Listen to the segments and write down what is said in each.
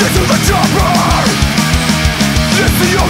Get to the chopper! It's the only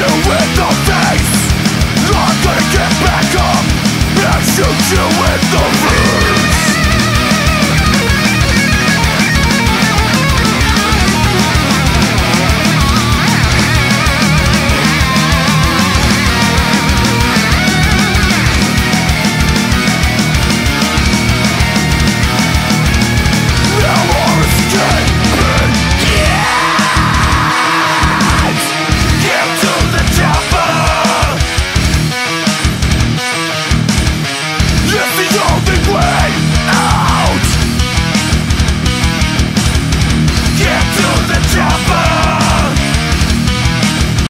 way